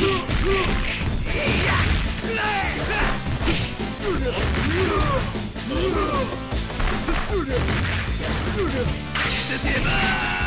レデ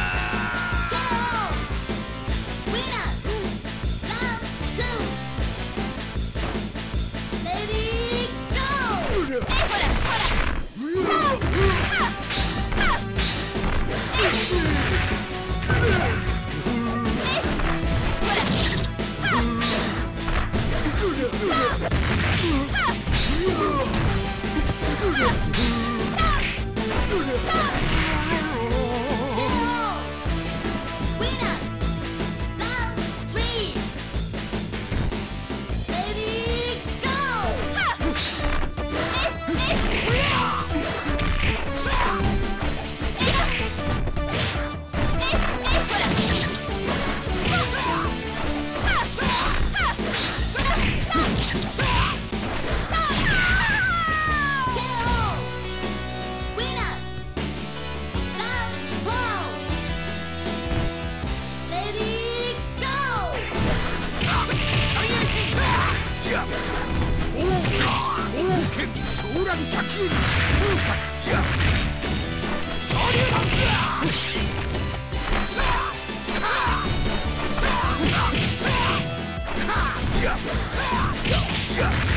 Ha! ィ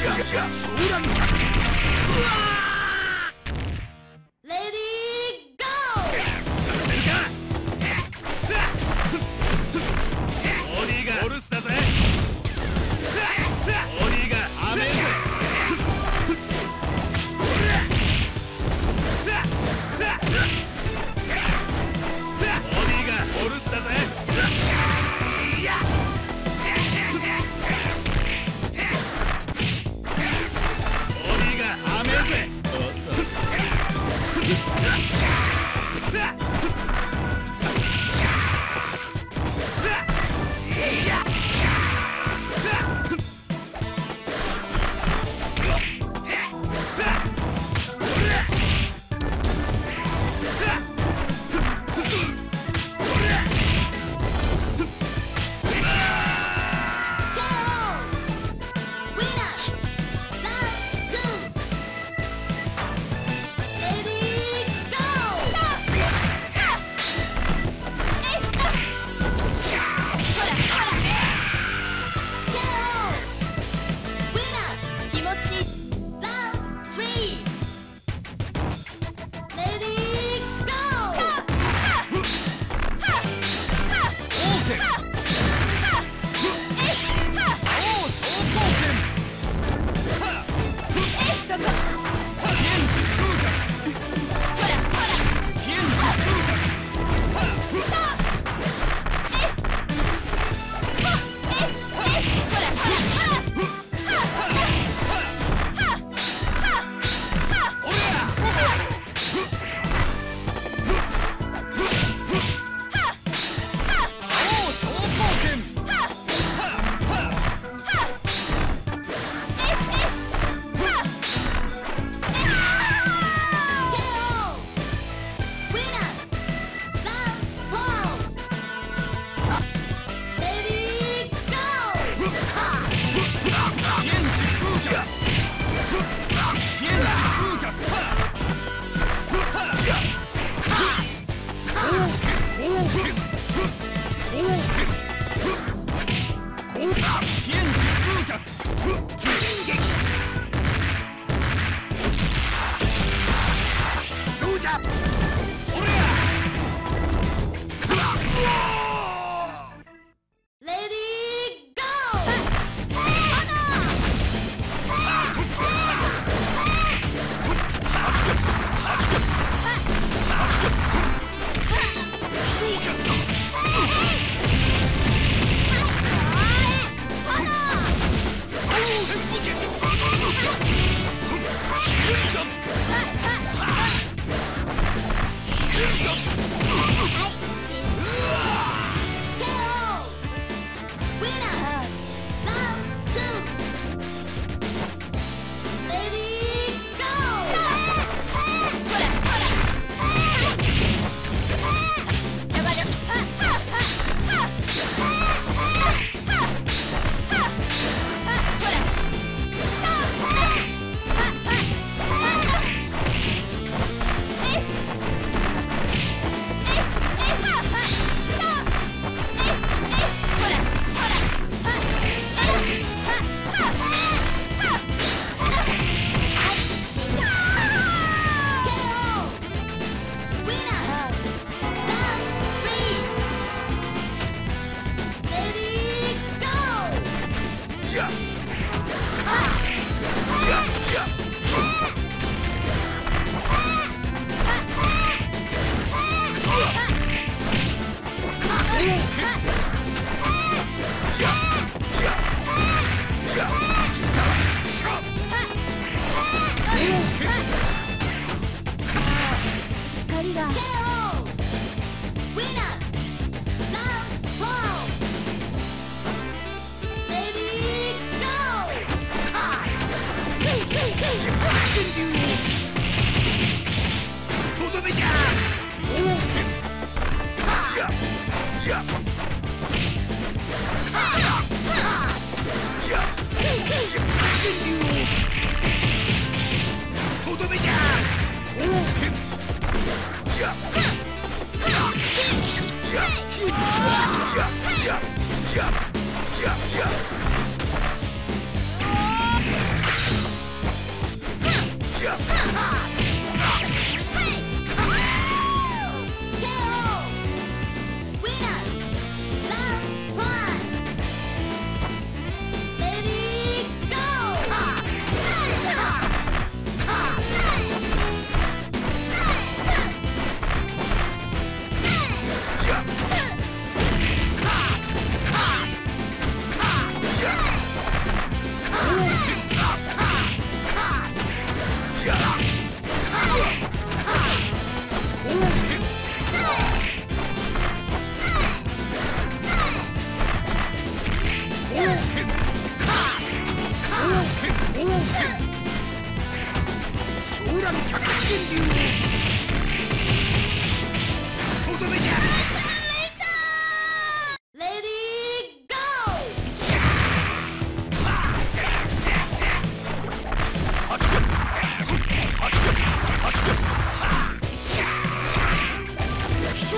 リ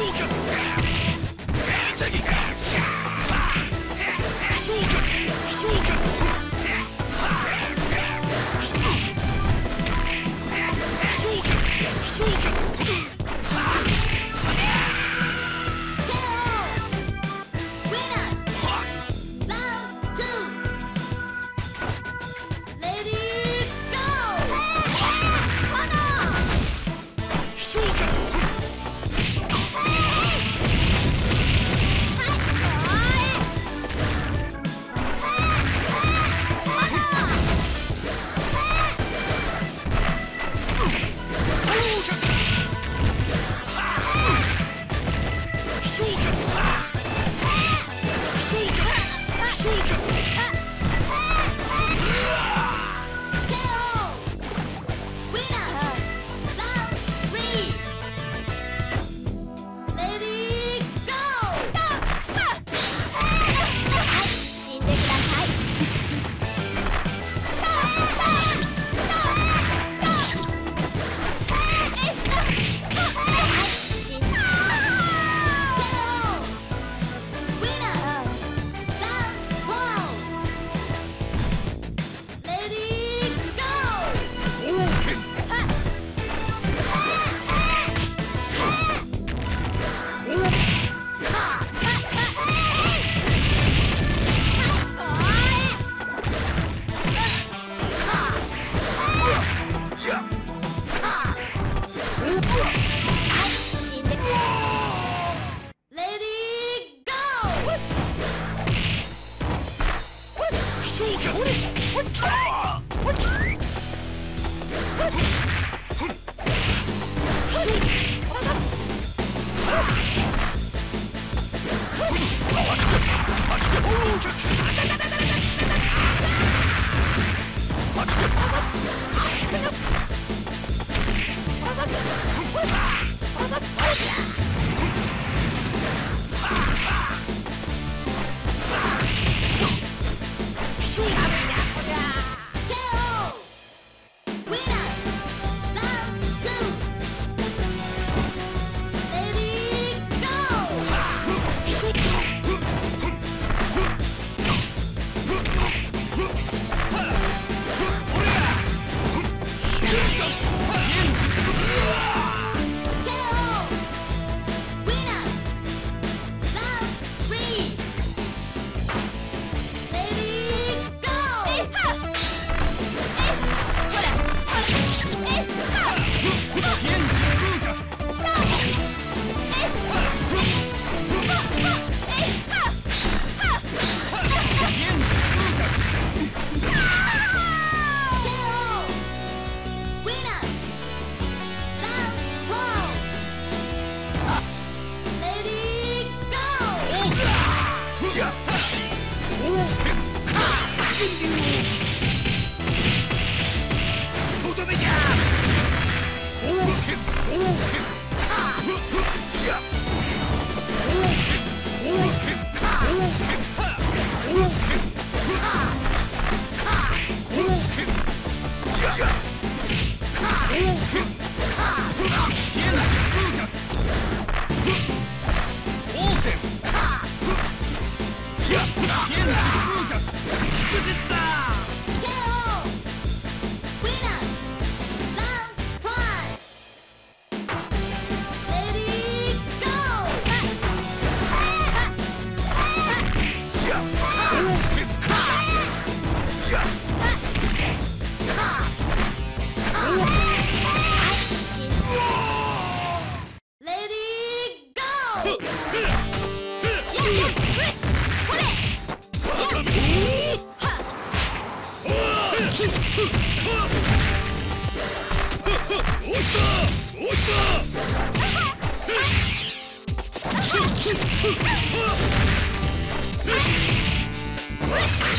勝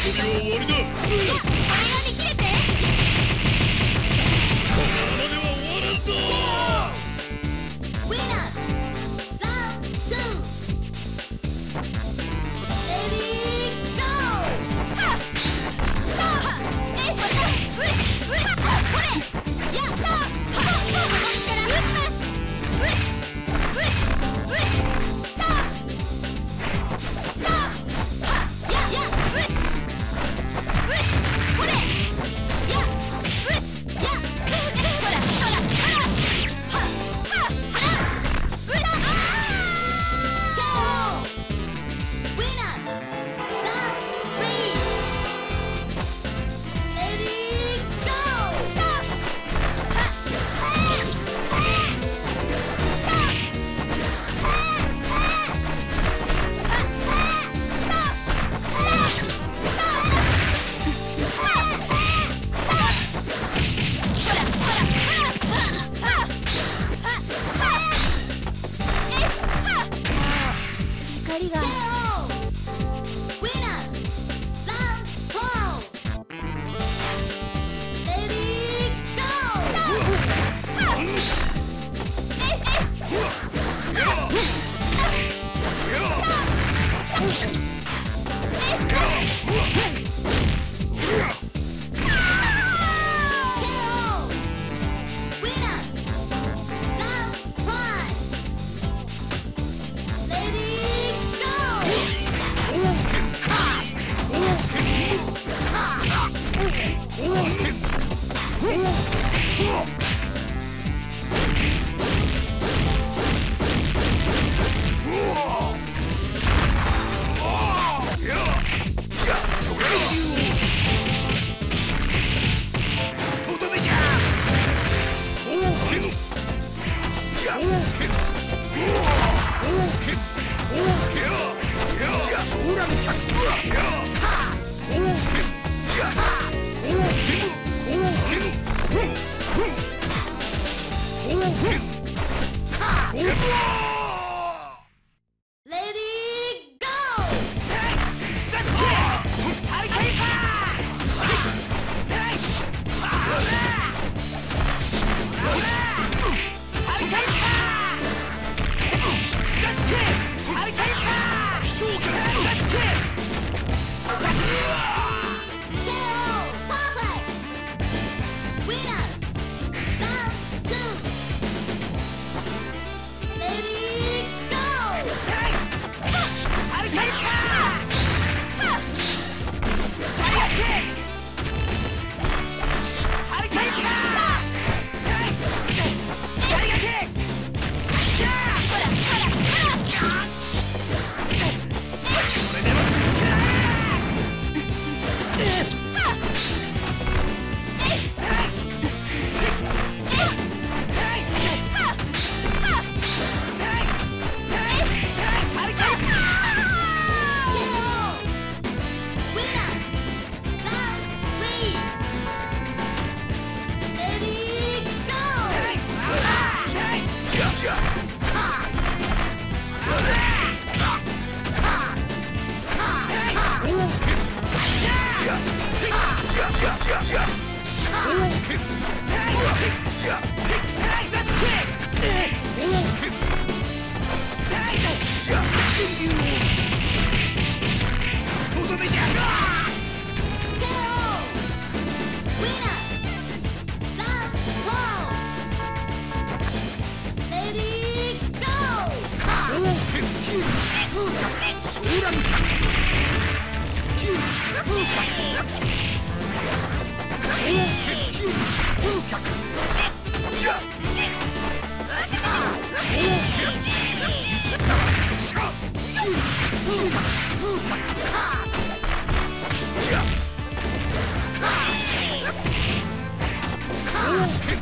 ここは終わりだ Shuriken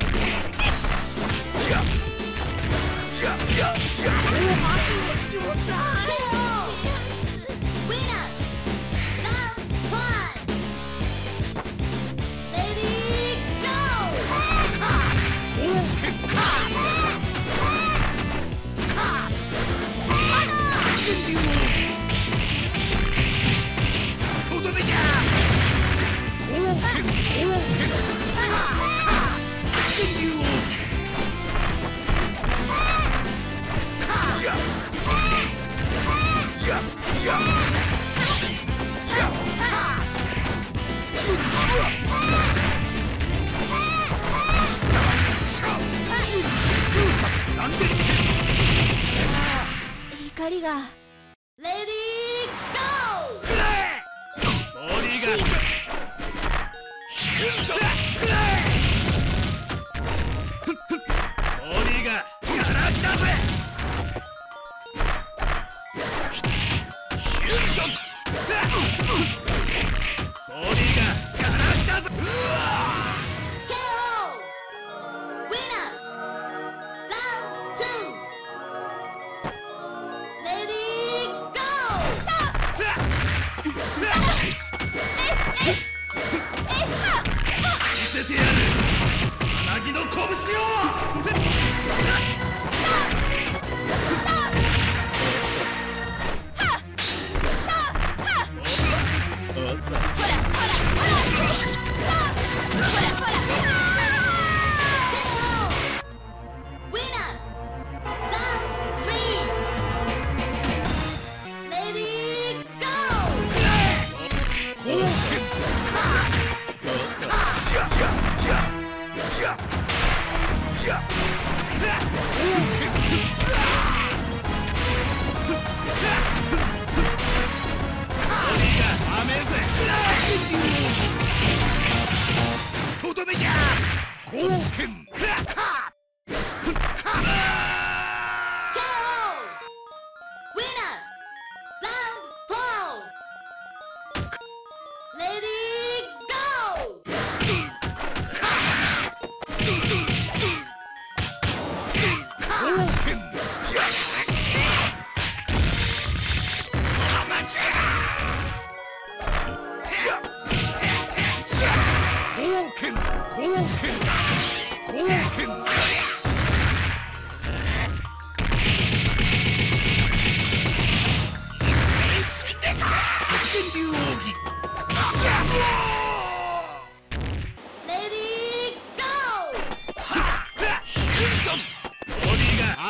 しよう。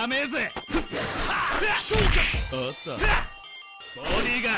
甘ぜ。あったボディが